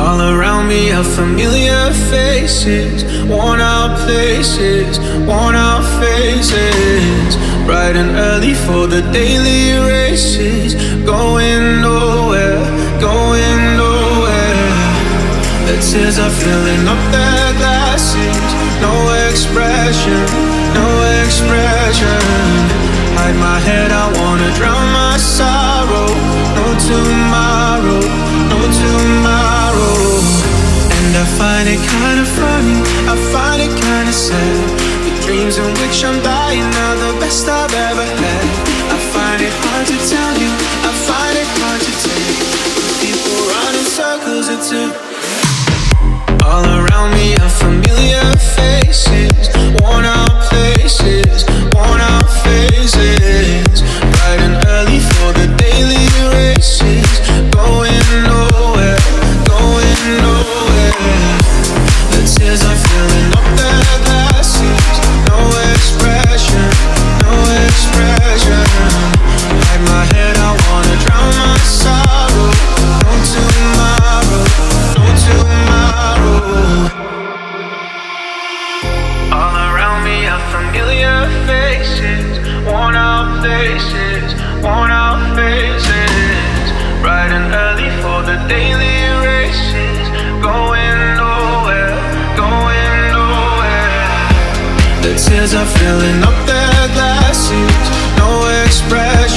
All around me are familiar faces, worn out places, worn out faces. Bright and early for the daily races, going nowhere, going nowhere. The tears are filling up their glasses, no expression. dancing familiar faces, worn out faces, worn out faces. Early for the daily races, going nowhere, going nowhere. The tears are filling up their glasses, no expression.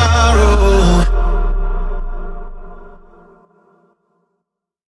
tomorrow.